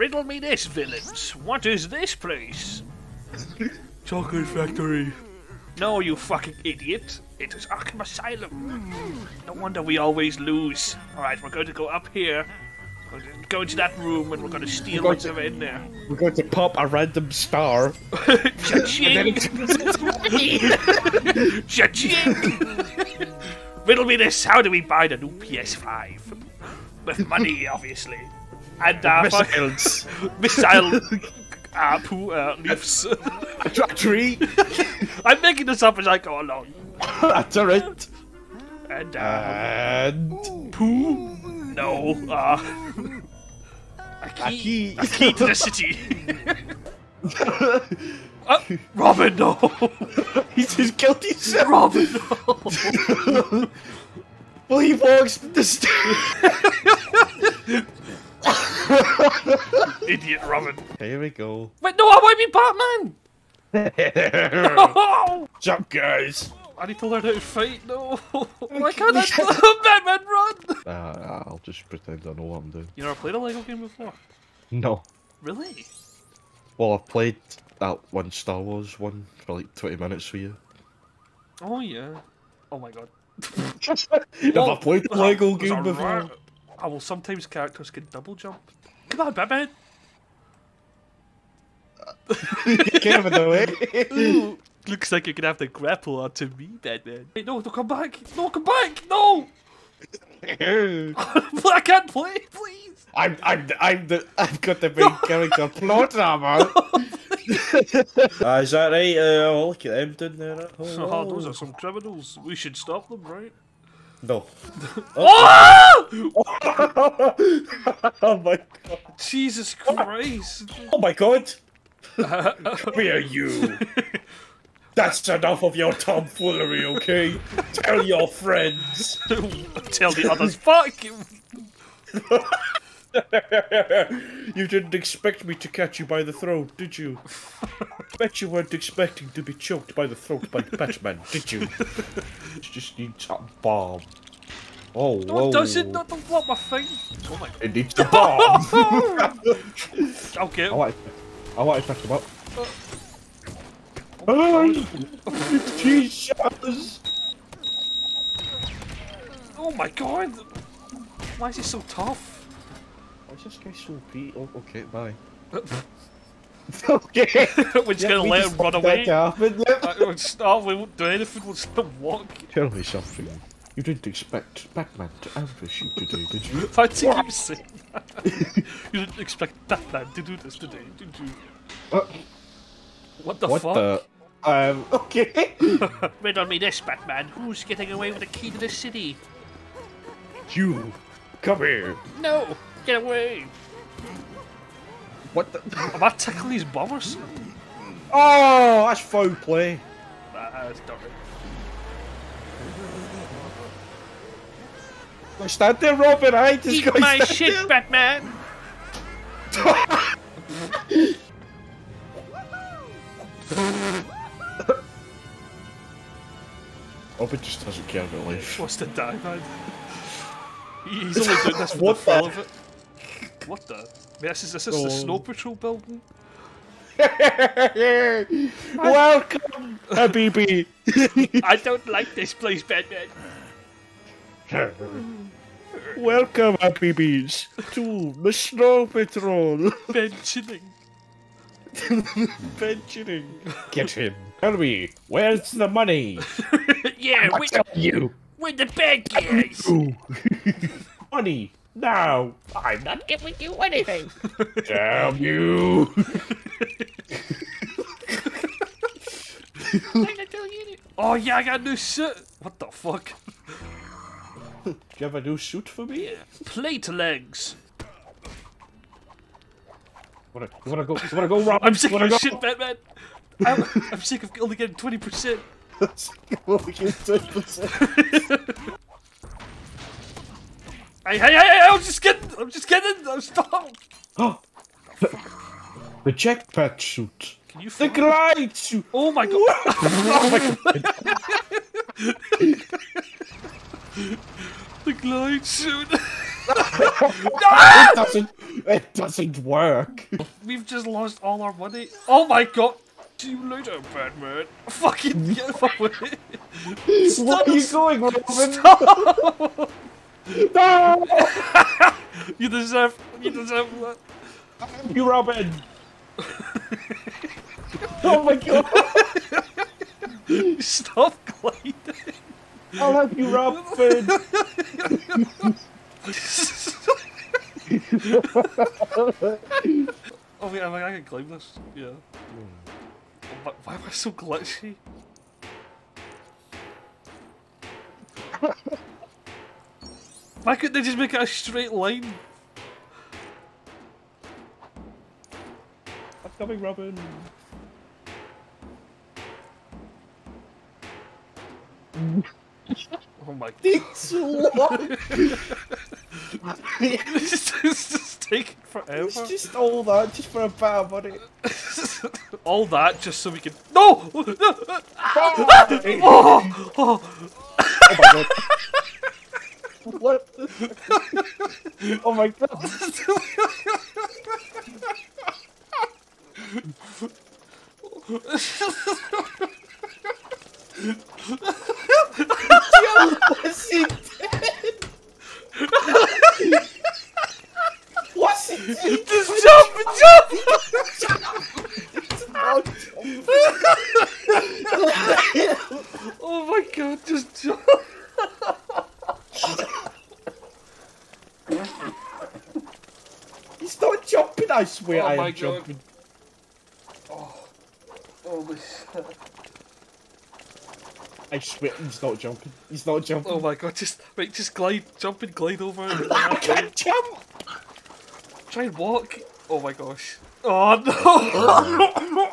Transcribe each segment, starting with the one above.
Riddle me this, villains. What is this place? Chocolate factory. No, you fucking idiot. It is Arkham Asylum. No wonder we always lose. Alright, we're going to go up here. We're going to go into that room and we're going to steal going what's to- in there. We're going to pop a random star. Cha-ching! Cha-ching! Riddle me this. How do we buy the new PS5? With money, obviously. And uh, fuck- Missiles. missile uh, poo uh, leaves. a tree. I'm making this up as I go along. That's alright. And uh, And poo? No. Uh, a a key. key. A key to the city. uh, Robin, no. He's just killed himself. Robin, no. Well, he walks the stairs. Idiot Robin. Here we go. Wait, no, I want to be Batman. Oh, Jump, guys. I need to learn how to fight. No. Why can't I? Batman, run. Uh, I'll just pretend I know what I'm doing. You never played a Lego game before? No. Really? Well, I've played that one Star Wars one for like 20 minutes for you. Oh yeah. Oh my god. Have I played the Lego game before? ra- Oh well, sometimes characters can double jump. Come on, Batman. Get him in the way. Ooh, Looks like you're gonna have to grapple onto me, Batman. Hey, no, don't come back! No, come back! No! I can't play, please! I'm, I'm, I'm the, I've got the main character plot armor. uh, is that right? Uh, oh, look at them down there. Oh, those are some criminals. We should stop them, right? No. Oh! oh my god. Jesus Christ! Oh my god. Come here, you. That's enough of your tomfoolery, okay? Tell your friends. Tell the others, fuck you! didn't expect me to catch you by the throat, did you? Bet you weren't expecting to be choked by the throat by the Batman, did you? Just need a bomb. Oh, No, whoa. it doesn't. Not don't block my thing. Oh my It needs a bomb. Okay. I want, I want to pick him up. Uh, oh, Oh, Jesus! oh my god! Why is he so tough? Why is this guy so beat? Oh, okay, bye. okay. We're just gonna let him run away. Happen, yep. Uh, we'll stop, we won't do anything, we'll just walk. Tell me something. You didn't expect Batman to ambush you today, did you? Why did you keep saying that? you didn't expect Batman to do this today, did you? Uh, What the what fuck? the? Um, okay. Riddle me this, Batman. Who's getting away with the key to the city? you, come here. No! Get away! What the? Am I tickling his bum or something? Oh, that's foul play. That's not right. Go stand there, Robin. I just Eat my shit, there. Batman! Robin just doesn't care about life. Wants to die, man. He's only doing this for the What fun the- of it. What the? This is, this is Oh. the Snow Patrol building? Welcome, Habibi. I don't like this place, Batman. Welcome, Habibis, to the Snow Patrol. Mentioning. Venturing. Get him. Tell me, where's the money? yeah, I we, tell you. we're the bad guys. Ooh. money, now. I'm not giving you anything. Damn you. oh yeah, I got a new suit. What the fuck? Do you have a new suit for me? Plate legs. Wanna, you wanna go? You wanna go, Rob? I'm sick of go? shit, Batman. I'm, I'm sick of only getting 20%. Well, we can do it. Hey, hey, hey, hey, I'm just kidding. I'm just kidding. I'm stop. the jetpack suit. Can you The glide suit. Oh my god. oh my god. the glide suit. It doesn't. It doesn't work. We've just lost all our money. Oh my god! See you later, Batman. Fucking get away. Where are you going, Robin? Stop! No! You deserve. You deserve that. You, Robin! oh my god! Stop gliding. I'll help you, Robin! Oh wait, am I, I can climb this. Yeah. Why, why am I so glitchy? Why couldn't they just make it a straight line? I'm coming, Robin. Oh my god. It's long. this is just taking forever. It's just all that, just for a bad money. All that just so we can. No! Ah! Ah! oh, Oh! oh. my god. What? oh my god. What's he dead? What's he doing? Just jump! Jump! Oh my god, just jump! He's not swear Oh I am jumping. Holy shit. I swear he's not jumping. He's not jumping. Oh my god, just wait, just glide, jump and glide over. I can't jump! Try and walk. Oh my gosh. Oh no!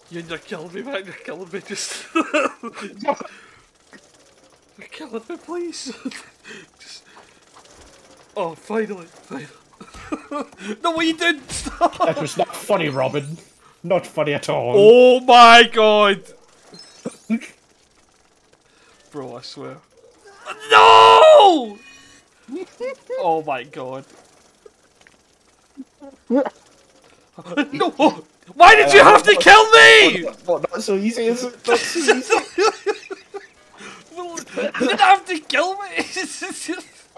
you're, you're killing me, man. You're killing me. Just. you're killing me, please. just. Oh, finally, finally. no, what you did? Stop! That was not funny, Robin. Not funny at all. Oh my god! Bro, I swear. No! oh my god. no! Why did you have to kill me? What, not so easy, is it? Not so easy. Well, you didn't have to kill me.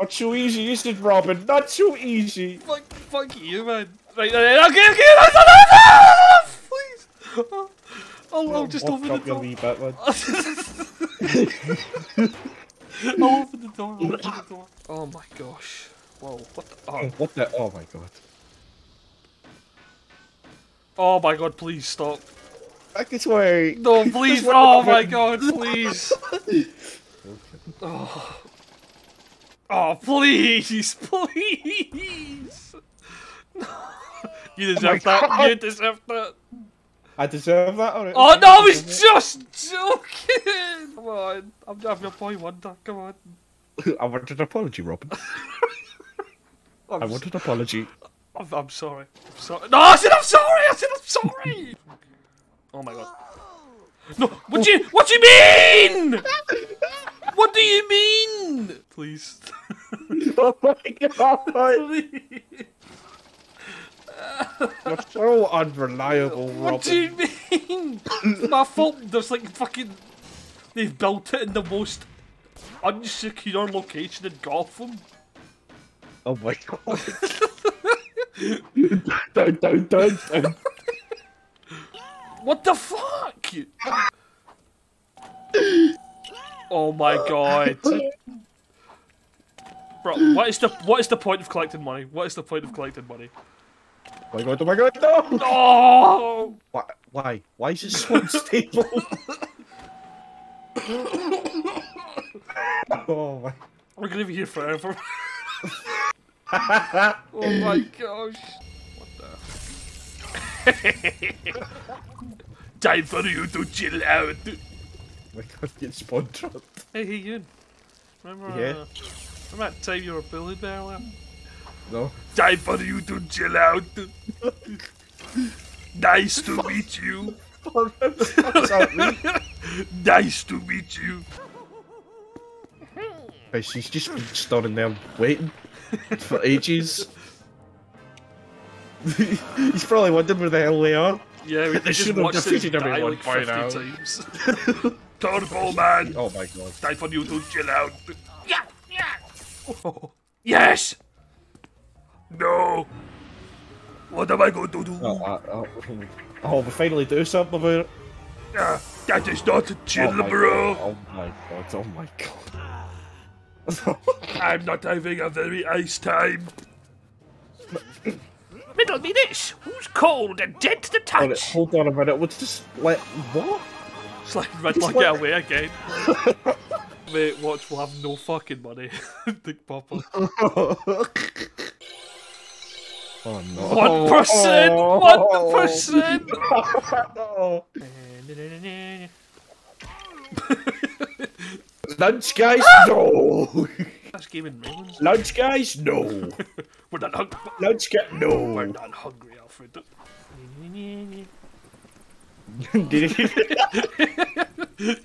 Not so easy, is it, Robin? Not so easy. fuck, fuck you, man. Right, right, okay, okay, that's enough, please. Oh, oh, oh, just open the door. bit. I'll open the door. I'll open the door. Oh my gosh. Whoa, what the? Oh, Oh, what the? Oh my god. oh my god, please stop. I can swear. No, please. Oh my god, please. Oh. Oh, please, please. You deserve oh that. God. You deserve that. I deserve that. Alright. Oh no, I was just joking. Come on, I'm having a boy wonder. Come on. I want an apology, Robin. I'm, I want an apology. I'm, I'm sorry. I'm sorry. No, I said I'm sorry. I said I'm sorry. Oh my god. No, what do you what do you mean? What do you mean? Please. oh my god. Please. You're so unreliable, What do Robin. you mean? It's my fault. There's like fucking. They've built it in the most unsecure location in Gotham. Oh my god. don't, don't, don't, don't. What the fuck? oh my god. Bro, what is the what is the point of collecting money? What is the point of collecting money? My god, oh my god, no! Oh! Why? Why, Why is it so unstable? oh my. We're gonna be here forever. oh my gosh. What the? Time for you to chill out. my god, get spawn trapped. Hey, hey, Ewan. Remember, Yeah? uh, remember that time you were bullied by earlier? No. Time for you to chill out. nice to meet you. Sorry. Nice to meet you. But she's just been standing there waiting for ages. He's probably wondering where the hell they are. Yeah, we They just should have watched him defeated everyone like by now. times. Turbo man, Oh my god. time for you to chill out. Yeah, yeah. Yes. No. What am I going to do? Oh, uh, oh, oh, we finally do something about it. Ah, that is not a chill, oh bro. God. Oh my god. Oh my god. I'm not having a very nice time. Riddle me this. Who's cold and dead to the Hold, it, touch? hold on a minute. Let's just let what? It's like Riddler what- get away again. Mate, watch, we'll have no fucking money. Big Papa. Oh no. One percent! Oh. Ah! One percent! Oh. Lunch, guys? No. That's gaming melons. Lunch, guys? No. We're not hungry. Lunch, guys? We're not hungry, Alfred. Did he-